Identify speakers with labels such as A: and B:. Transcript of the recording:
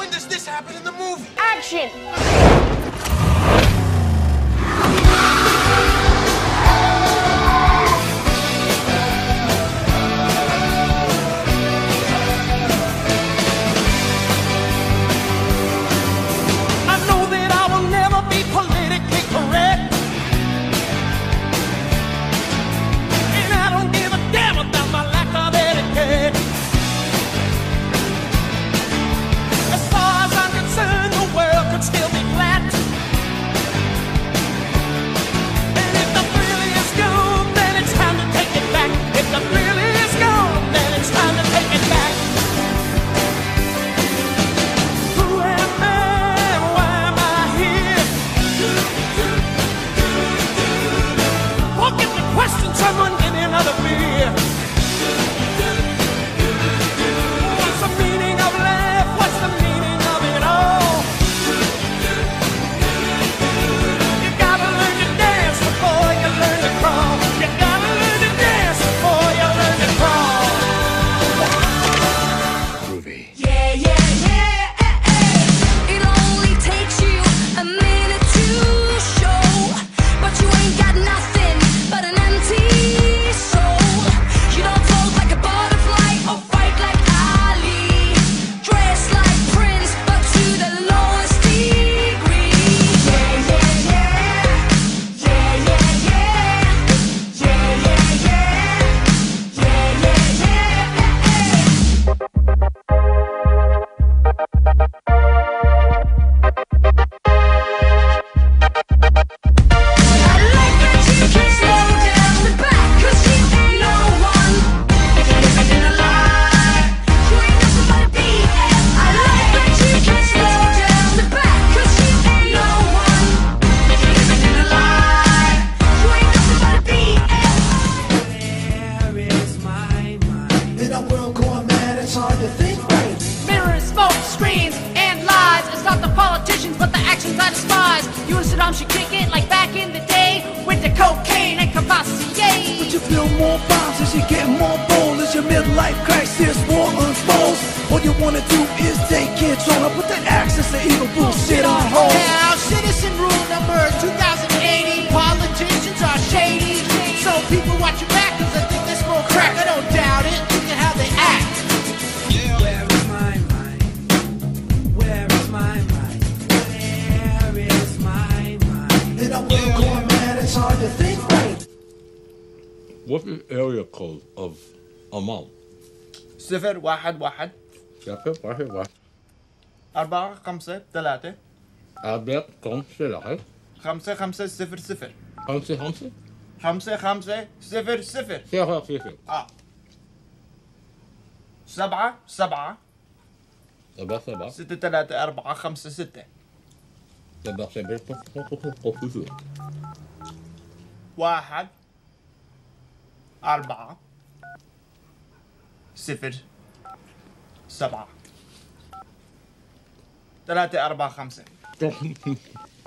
A: When does this happen in the movie?
B: Action!
C: yeah.
D: screams and lies. It's not the politicians, but the actions I despise. You and Saddam should kick it like back in the day with the cocaine and Cavassier.
E: But you feel more bombs as you get more bold as your midlife crisis war unfolds. All you wanna do is take kids on up with that access to evil bullshit on hold.
D: Now, citizen rule number
E: two.
F: What's this area code of Amman?
G: صفر واحد واحد.
F: صفر واحد واحد.
G: أربعة خمسة ثلاثة.
F: أربعة خمسة ثلاثة.
G: خمسة خمسة صفر صفر.
F: خمسة خمسة.
G: خمسة خمسة صفر صفر.
F: صفر صفر.
G: آه. سبعة سبعة.
F: سبعة سبعة.
G: ستة ثلاثة أربعة خمسة ستة.
F: سبعة سبعة.
G: واحد أربعة. صفر. سبعة. ثلاثة أربعة خمسة.